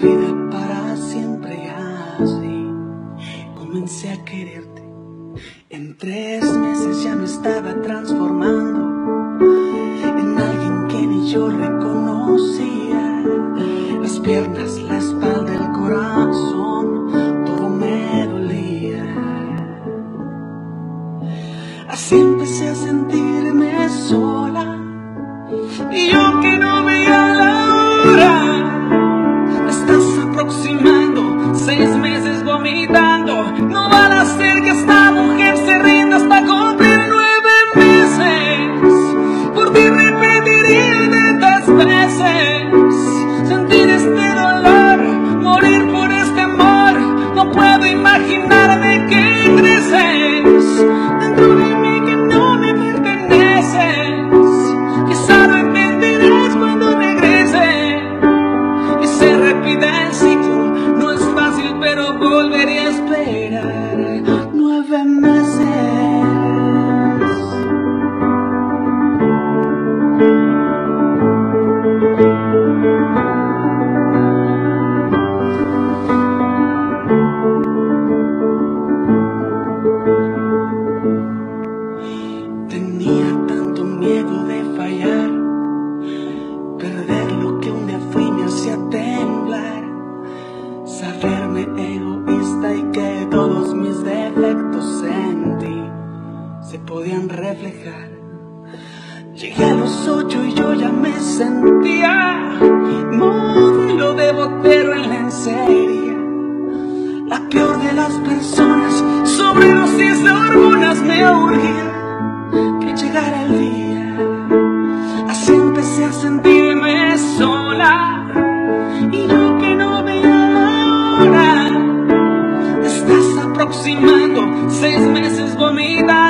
olvide para siempre así comencé a quererte. En tres meses ya me estaba transformando en alguien que ni yo reconocía. Las piernas, la espalda, el corazón, todo me dolía. Así empecé a sentirme sola y yo que no imaginarme que creces dentro de mí que no me perteneces. Quizá lo entenderás cuando regrese y se repita el ciclo. No es fácil, pero volveré a esperar podían reflejar. Llegué a los ocho y yo ya me sentía módulo de botero en lencería. La peor de las personas, sobredosis de hormonas me urgía que llegara el día. Así empecé a sentirme sola y yo que no veía la hora. Te estás aproximando, seis meses vomitando.